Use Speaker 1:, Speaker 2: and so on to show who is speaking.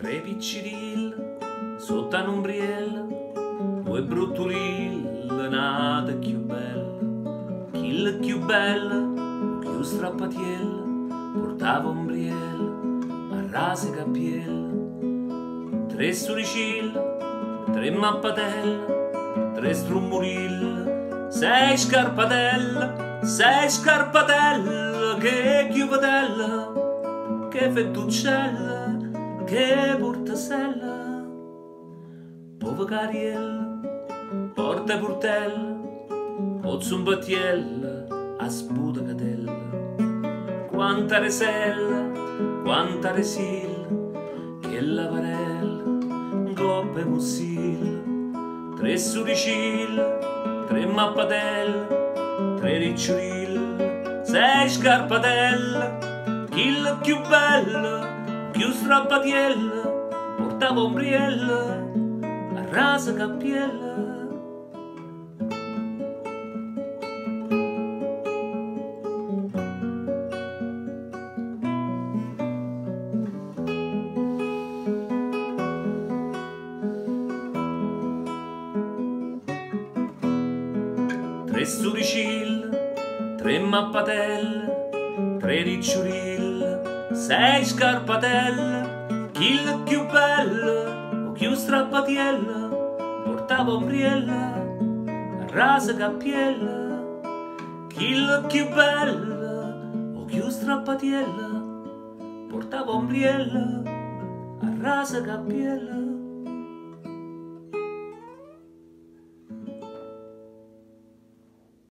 Speaker 1: Tre picciril sotto un umbriel, due bruttulil nate più belle, kill più bella, più strappatiel, portava umbriel, a rase capiel, tre suricil, tre mappatelle, tre strummuril, sei scarpatelle, sei scarpatelle, che chiuvatella, che fettuccella, che portasella, pove cariel, porta portella, o zumbattiella, a sputa catella, quanta resella, quanta resil, che lavarella, coppe mussil, tre suricil, tre mappatelle, tre ricciuril, sei scarpatelle, kill più bella, più strappatiella, portava ombriella, a rasa cappiella. Tre suricil, tre mappatelle, tre ricciuril, sei scarpatelle, chi la più bella o più strappatiella, portava ombriella, rasa cappiella, la più bella o più strappatiella, portava ombriella, rasa cappiella.